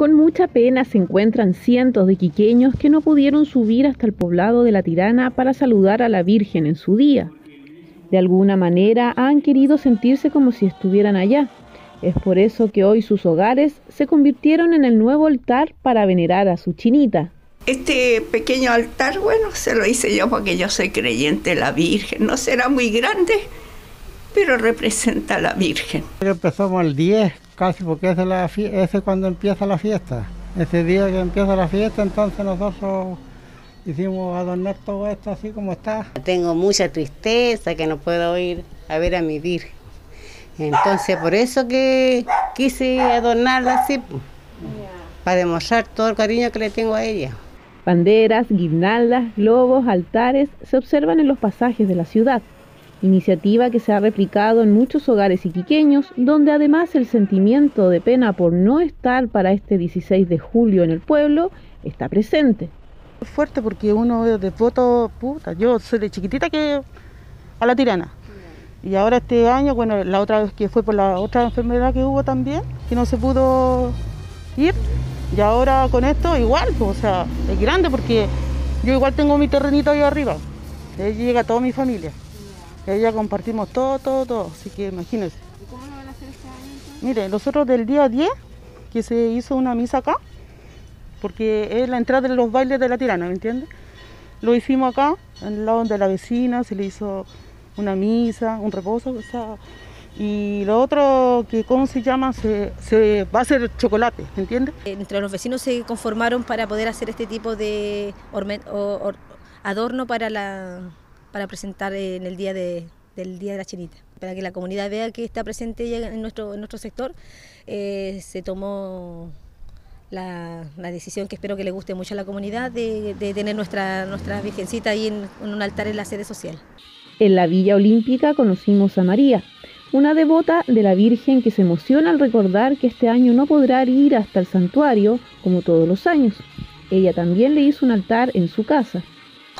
Con mucha pena se encuentran cientos de quiqueños que no pudieron subir hasta el poblado de La Tirana para saludar a la Virgen en su día. De alguna manera han querido sentirse como si estuvieran allá. Es por eso que hoy sus hogares se convirtieron en el nuevo altar para venerar a su chinita. Este pequeño altar, bueno, se lo hice yo porque yo soy creyente de la Virgen. No será muy grande, pero representa a la Virgen. Empezamos el 10 casi porque ese es, cuando empieza la fiesta. Ese día que empieza la fiesta, entonces nosotros hicimos adornar todo esto así como está. Tengo mucha tristeza que no puedo ir a ver a mi Virgen. Entonces por eso que quise adornarla así, para demostrar todo el cariño que le tengo a ella. Banderas, guirnaldas, globos, altares se observan en los pasajes de la ciudad, iniciativa que se ha replicado en muchos hogares iquiqueños, donde además el sentimiento de pena por no estar para este 16 de julio en el pueblo está presente. Es fuerte porque uno de voto, puta, yo soy de chiquitita que a la tirana. Y ahora este año, bueno, la otra vez que fue por la otra enfermedad que hubo también, que no se pudo ir, y ahora con esto igual, pues, o sea, es grande porque yo igual tengo mi terrenito ahí arriba. Ahí llega toda mi familia. Y ya compartimos todo, todo, todo. Así que imagínense. ¿Y cómo lo van a hacer este año? Mire, nosotros del día 10, que se hizo una misa acá, porque es la entrada de los bailes de la tirana, ¿me entiendes? Lo hicimos acá, al lado de la vecina, se le hizo una misa, un reposo, o sea, y lo otro, que ¿cómo se llama? Se, va a hacer chocolate, ¿entiendes? Entre los vecinos se conformaron para poder hacer este tipo de adorno para, la, para presentar en el día de, del Día de la Chinita. Para que la comunidad vea que está presente en nuestro, en nuestro sector, eh, se tomó la, decisión que espero que le guste mucho a la comunidad de, tener nuestra, nuestra Virgencita ahí en un altar en la sede social. En la Villa Olímpica conocimos a María, una devota de la Virgen que se emociona al recordar que este año no podrá ir hasta el santuario como todos los años. Ella también le hizo un altar en su casa.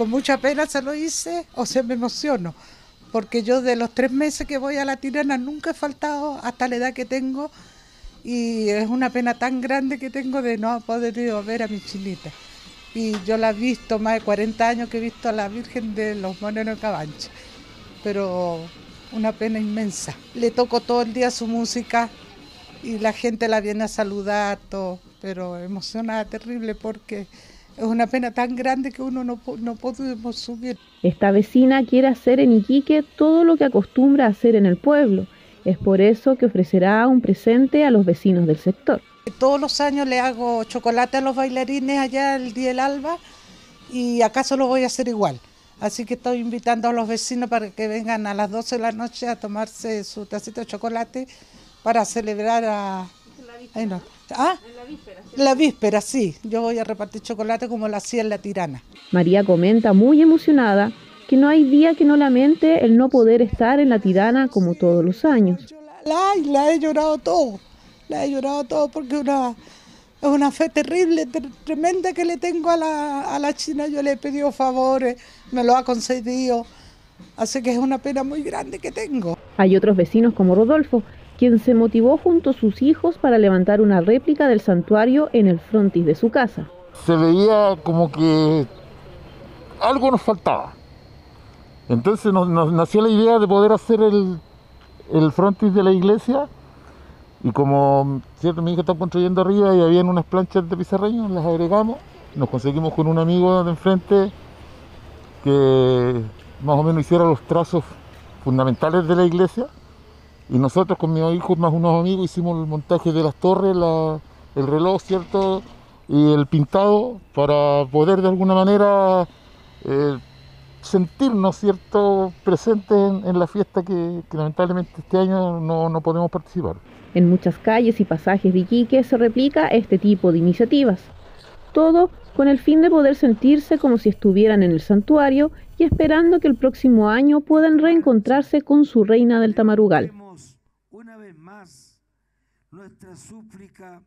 Con mucha pena se lo hice o se me emociono, porque yo de los tres meses que voy a la tirana nunca he faltado hasta la edad que tengo y es una pena tan grande que tengo de no poder ir a ver a mi chinita. Y yo la he visto, más de 40 años que he visto a la Virgen de los Moneros Cabanche, pero una pena inmensa. Le toco todo el día su música y la gente la viene a saludar, todo, pero emocionada terrible porque es una pena tan grande que uno no, no podemos subir. Esta vecina quiere hacer en Iquique todo lo que acostumbra hacer en el pueblo. Es por eso que ofrecerá un presente a los vecinos del sector. Todos los años le hago chocolate a los bailarines allá el día del alba y acaso lo voy a hacer igual. Así que estoy invitando a los vecinos para que vengan a las 12 de la noche a tomarse su tacita de chocolate para celebrar a... La víspera. ¿Ah? la víspera. Sí. La víspera, sí. Yo voy a repartir chocolate como lo hacía en la tirana. María comenta muy emocionada que no hay día que no lamente el no poder estar en la tirana como todos los años. La, la he llorado todo, la he llorado todo porque una, es una fe terrible, tremenda que le tengo a la, a la China. Yo le he pedido favores, me lo ha concedido. Así que es una pena muy grande que tengo. Hay otros vecinos como Rodolfo, quien se motivó junto a sus hijos para levantar una réplica del santuario en el frontis de su casa. Se veía como que algo nos faltaba. Entonces nos, nació la idea de poder hacer el, frontis de la iglesia y como cierto mi hija está construyendo arriba y habían unas planchas de pizarreño, las agregamos, nos conseguimos con un amigo de enfrente que más o menos hiciera los trazos fundamentales de la iglesia y nosotros con mis hijos más unos amigos hicimos el montaje de las torres, el reloj, ¿cierto? Y el pintado para poder de alguna manera eh, sentirnos, ¿cierto?, presentes en, la fiesta que, lamentablemente este año no, no podemos participar. En muchas calles y pasajes de Iquique se replica este tipo de iniciativas. Todo con el fin de poder sentirse como si estuvieran en el santuario y esperando que el próximo año puedan reencontrarse con su reina del Tamarugal. Más, nuestra súplica